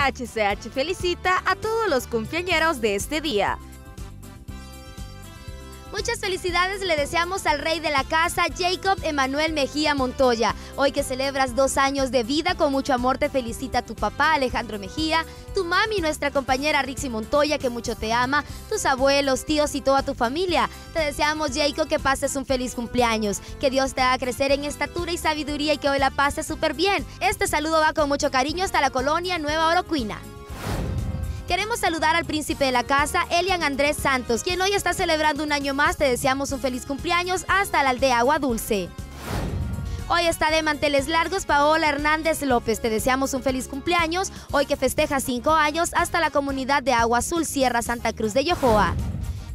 HCH felicita a todos los cumpleañeros de este día. Muchas felicidades le deseamos al rey de la casa, Jacob Emanuel Mejía Montoya. Hoy que celebras dos años de vida, con mucho amor te felicita tu papá, Alejandro Mejía, tu mami, nuestra compañera Rixi Montoya, que mucho te ama, tus abuelos, tíos y toda tu familia. Te deseamos, Jacob, que pases un feliz cumpleaños, que Dios te haga crecer en estatura y sabiduría y que hoy la pases súper bien. Este saludo va con mucho cariño hasta la colonia Nueva Orocuina. Queremos saludar al príncipe de la casa, Elian Andrés Santos, quien hoy está celebrando un año más. Te deseamos un feliz cumpleaños hasta la aldea Agua Dulce. Hoy está de manteles largos Paola Hernández López. Te deseamos un feliz cumpleaños hoy que festeja cinco años hasta la comunidad de Agua Azul, Sierra Santa Cruz de Yojoa.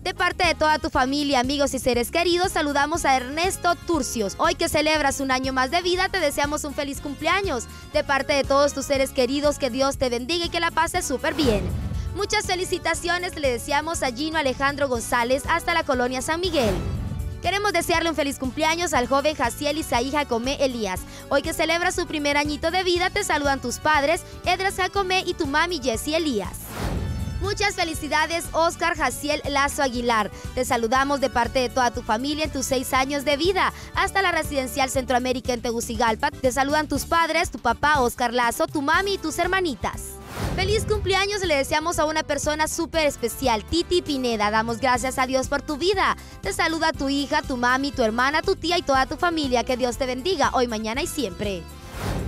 De parte de toda tu familia, amigos y seres queridos, saludamos a Ernesto Turcios. Hoy que celebras un año más de vida, te deseamos un feliz cumpleaños. De parte de todos tus seres queridos, que Dios te bendiga y que la pases súper bien. Muchas felicitaciones le deseamos a Gino Alejandro González hasta la colonia San Miguel. Queremos desearle un feliz cumpleaños al joven Jaciel Isaí Jacomé Elías. Hoy que celebra su primer añito de vida, te saludan tus padres, Edras Jacomé y tu mami Jessie Elías. Muchas felicidades, Oscar Jaciel Lazo Aguilar. Te saludamos de parte de toda tu familia en tus seis años de vida. Hasta la residencial Centroamérica en Tegucigalpa. Te saludan tus padres, tu papá Oscar Lazo, tu mami y tus hermanitas. Feliz cumpleaños le deseamos a una persona súper especial, Titi Pineda. Damos gracias a Dios por tu vida. Te saluda tu hija, tu mami, tu hermana, tu tía y toda tu familia. Que Dios te bendiga hoy, mañana y siempre.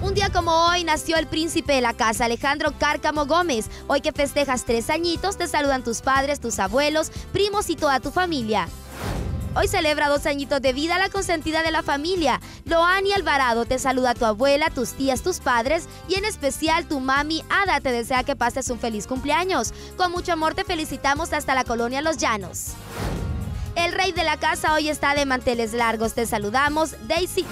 Un día como hoy nació el príncipe de la casa, Alejandro Cárcamo Gómez. Hoy que festejas tres añitos, te saludan tus padres, tus abuelos, primos y toda tu familia. Hoy celebra dos añitos de vida la consentida de la familia. Loani Alvarado te saluda tu abuela, tus tías, tus padres y en especial tu mami Ada te desea que pases un feliz cumpleaños. Con mucho amor te felicitamos hasta la colonia Los Llanos. El rey de la casa hoy está de manteles largos. Te saludamos, Daisy.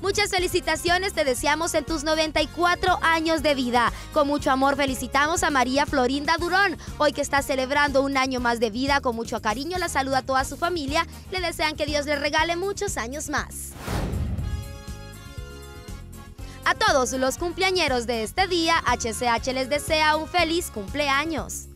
Muchas felicitaciones te deseamos en tus 94 años de vida. Con mucho amor felicitamos a María Florinda Durón, hoy que está celebrando un año más de vida. Con mucho cariño la saluda a toda su familia. Le desean que Dios le regale muchos años más. A todos los cumpleañeros de este día, HCH les desea un feliz cumpleaños.